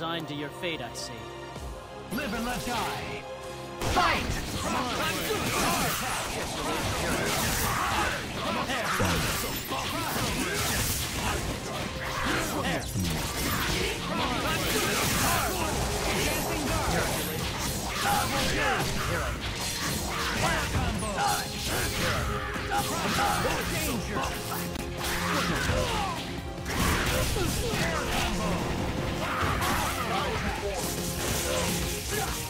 Resigned to your fate, I see. Live and let die. Fight! Mighty!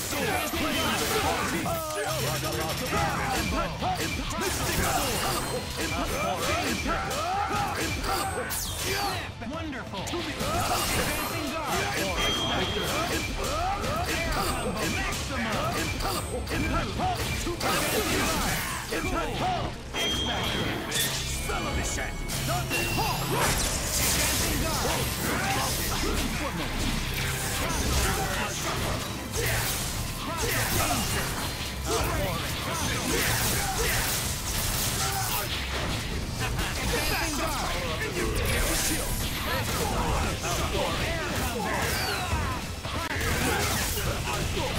Wonderful!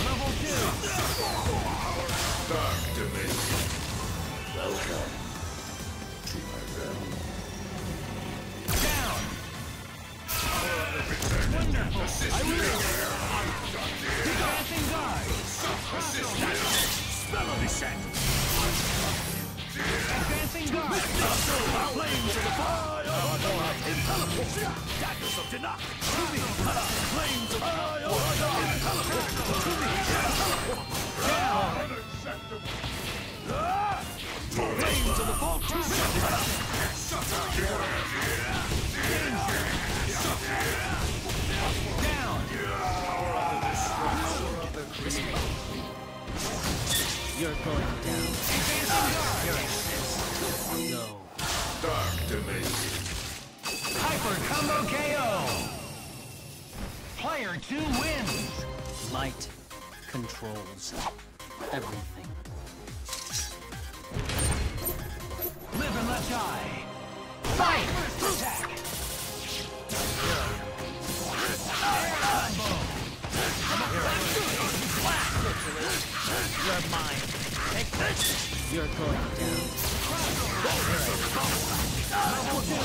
Level 2! You're mine. Take this. You're going down.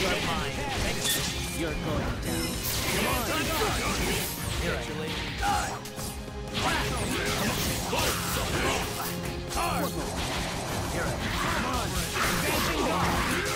You're mine. Take this. You're going down. Come on. Congratulations. Here I am. Advancing guard!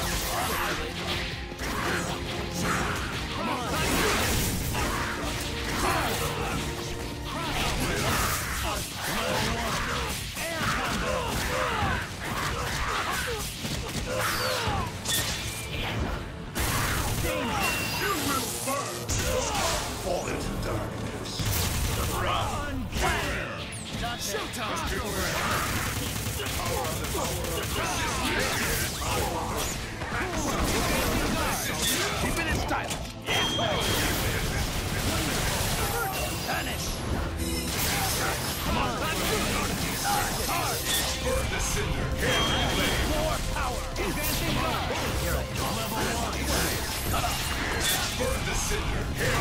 Keep it in style. Vanish. Come the cinder. More power. Advancing guard. Level one. Burn the cinder.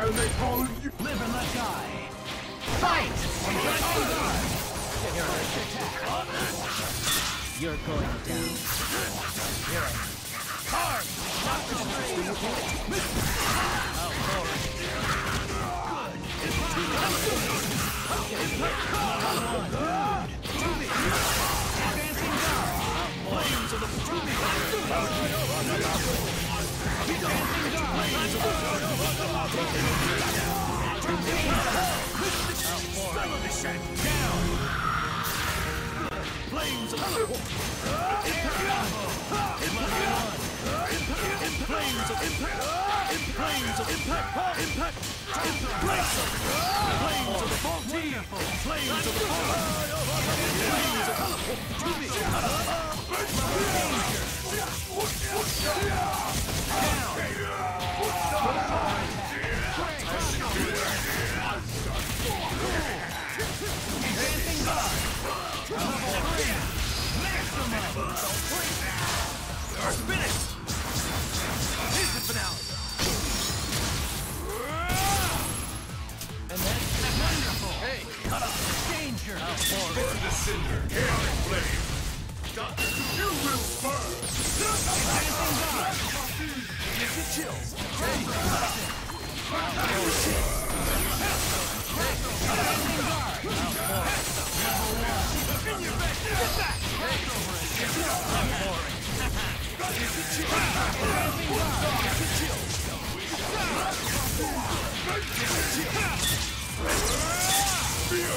And they call you Live and let die. Fight! You're going down. Here I am. Hard! How. Advancing. Flames of the Flames of Flames of impact! Flames of impact! Impact! Flames of Flames of Faltine! Flames of the fall! Flames of teleport! Finished! Cinder. Chaotic flame. You will burn. Gives you chills! Burn the cinder.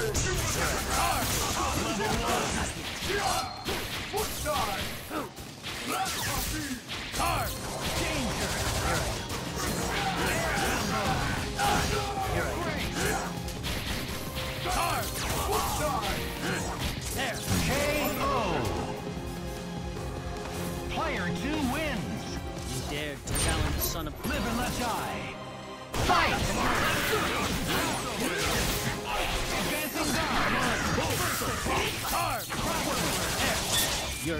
down.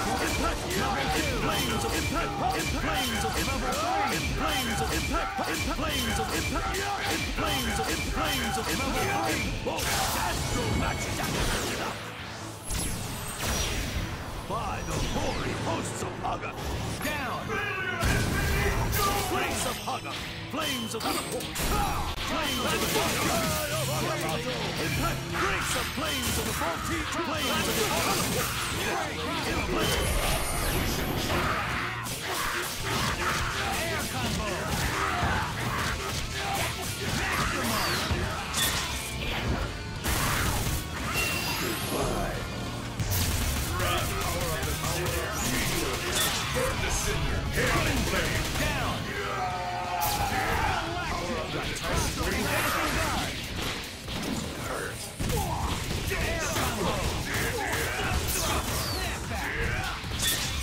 Flames of impact! Flames of impact! In flames of impact! In flames of impact! In flames of in flames of impact! Astro Max By the hoary hosts of Hoggoth! Down! Flames of Haga! Flames of Flames of the Impact! Grace of flames of the Faltine flames of the flames! Air combo! Burn the cinder! Chaotic flame!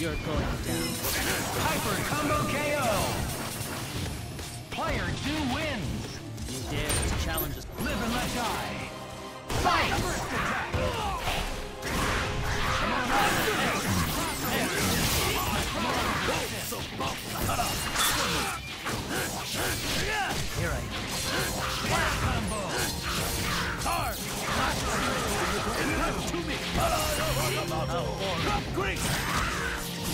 You're going down. Hyper combo KO. Player two wins. You dare to challenge us. Live and let die. Fight! First attack. Here I am. Flames of the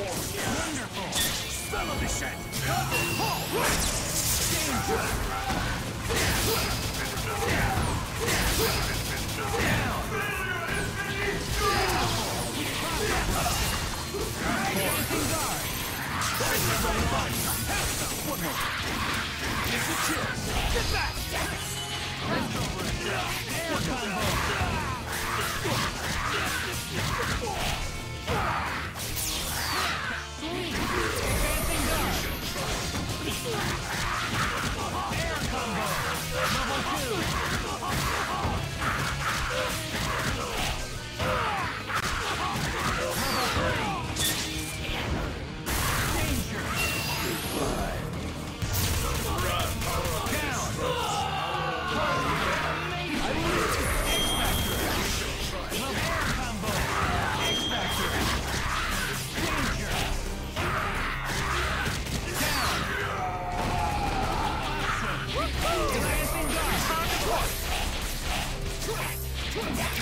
Faltine Flames of the Spell of the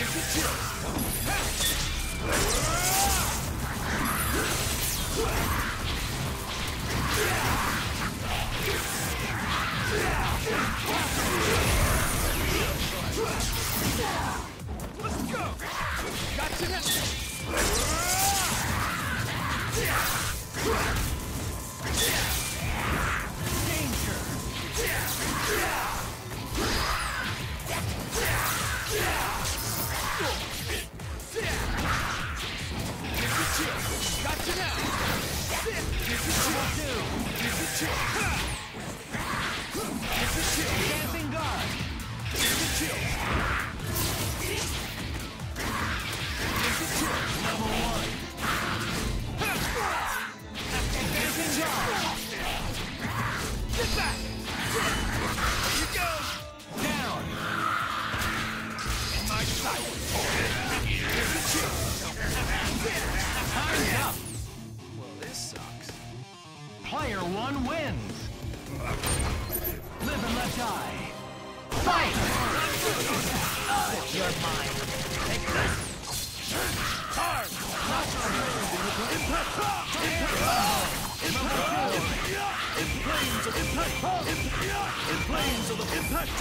shed! Dancing Impact! Impact!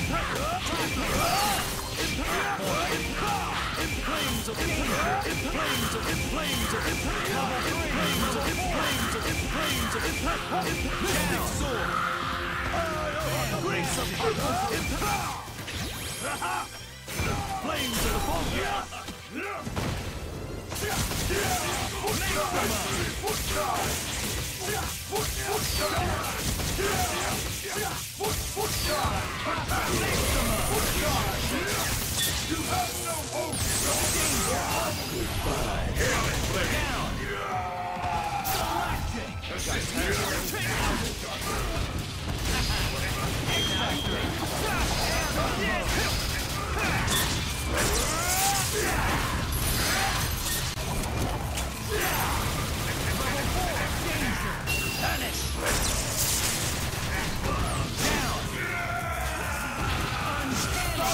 Impact! Inflames of inflames, inflames of inflames of impact, inflames of inflames of inflames of impact, mystic sword. Grace of impact. Flames of the fog. Flames of the fog. Punish!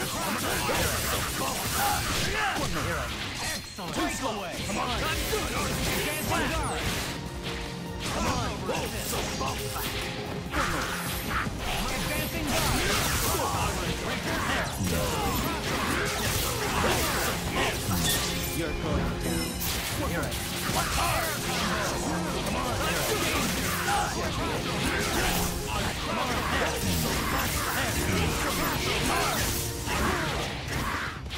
Excellent! Breakaway! Come on! Dancing guard! Come on! Advancing guard! You're going down. You're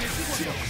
優勝。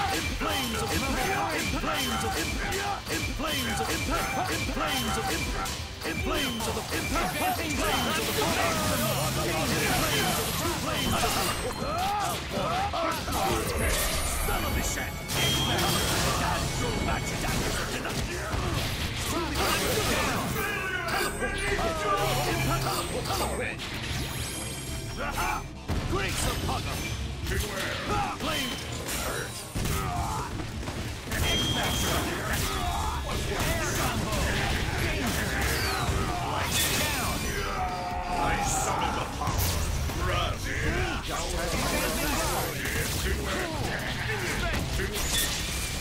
Advancing guard! Grace of Hoggoth! Flame! I summon the power.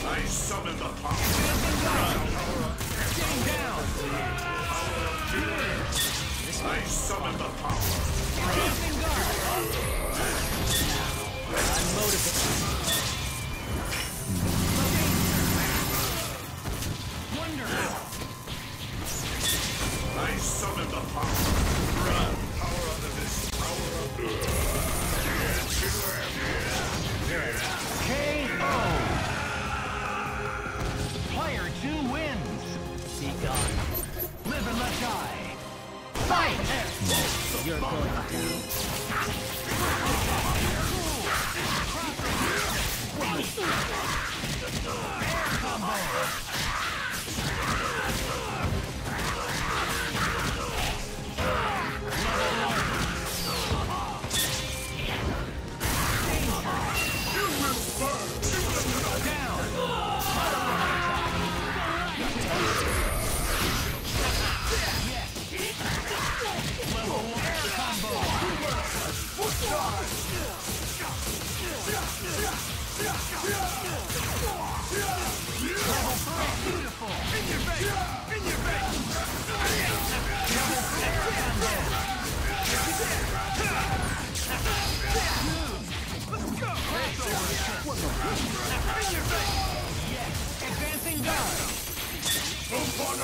I summon the power. Getting down! Power up the power. I summon the power. Advancing guard!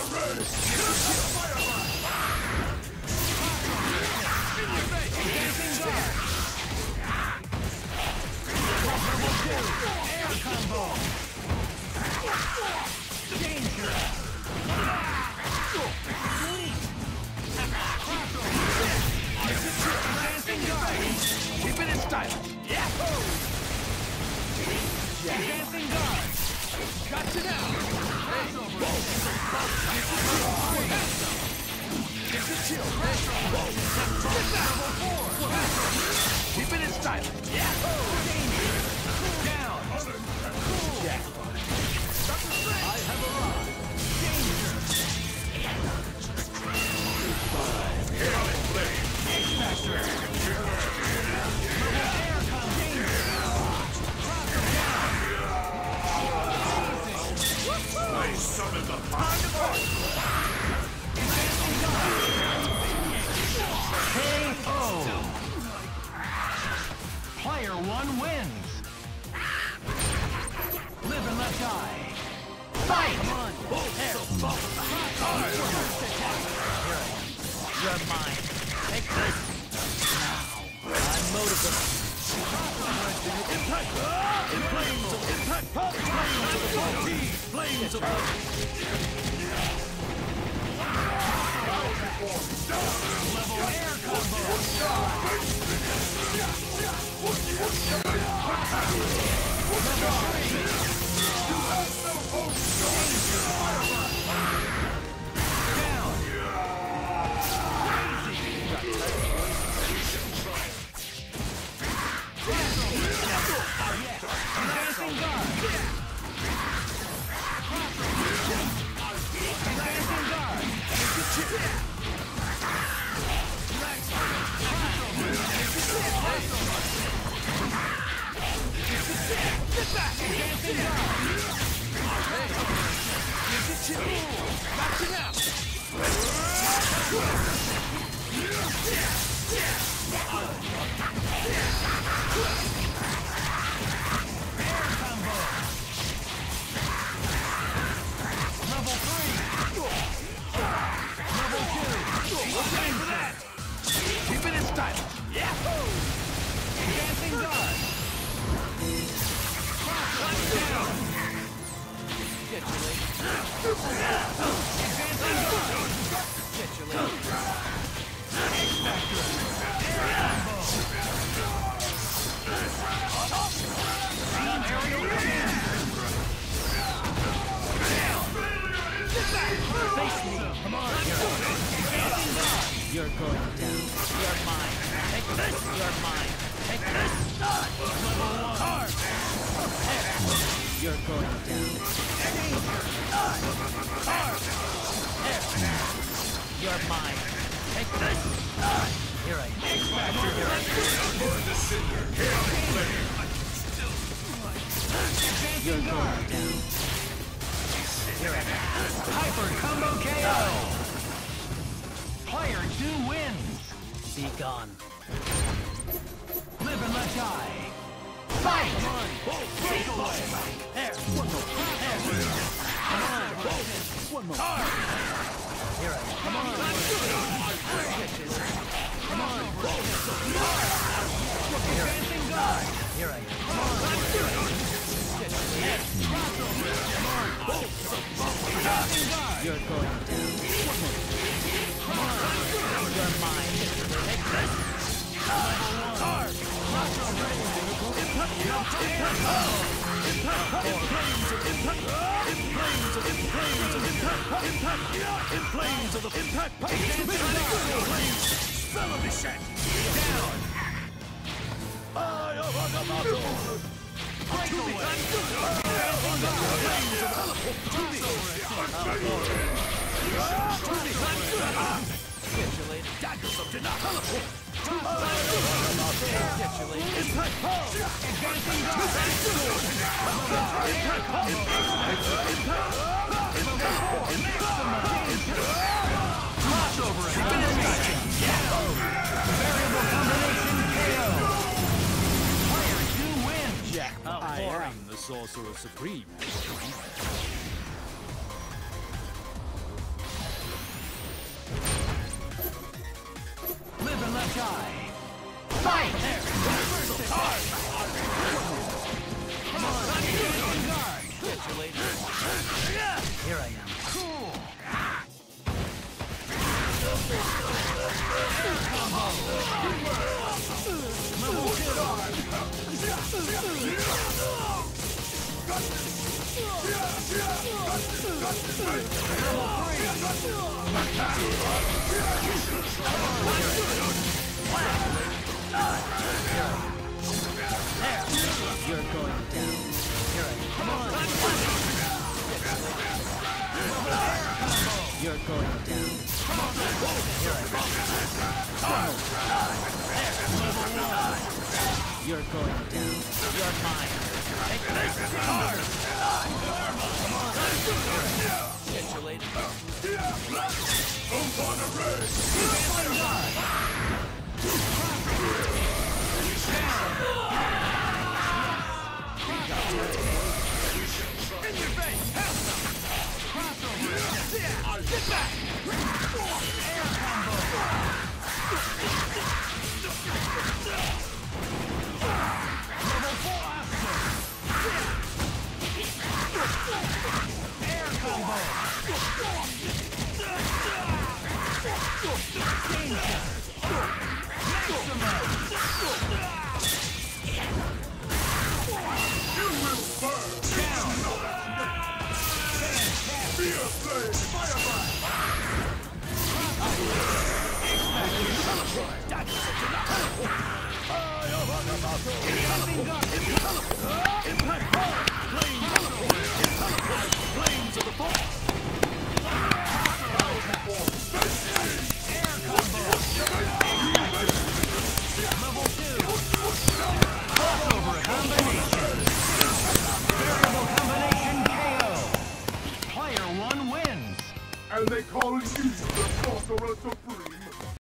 Advancing one wins. Live and let die. Fight! You're mine. Take this. Now. I'm motivated. Impact! In flames of impact! Flames of the T! Flames of Level air Keep it! Advancing Face me. Come on. You're, you're going down. You're mine. Take this. You're mine. Take this. Hard. There. You're going down. Hard. There. You're mine. Take this. Here I am. Here I am. The cinder. Chaotic flame. You're going down. Here I am. Hyper combo KO. Player two wins. Be gone. Live and let die. Fight! There. One more. There. Come on. One more. Here I. Come. Come on. Advancing guard! Here I am. Come on. Advancing guard! You're going down. One more. Come on. You're mine. Take this. In flames of the impact punch! Spell! Down! Eye of Agamotto! Breakaway! Capitulated. Daggers of Denak! Capitulated. Impact power! Advancing guard! Crossover elimination! Variable combination KO! Player 2 wins! Jackpot! I am the Sorcerer Supreme.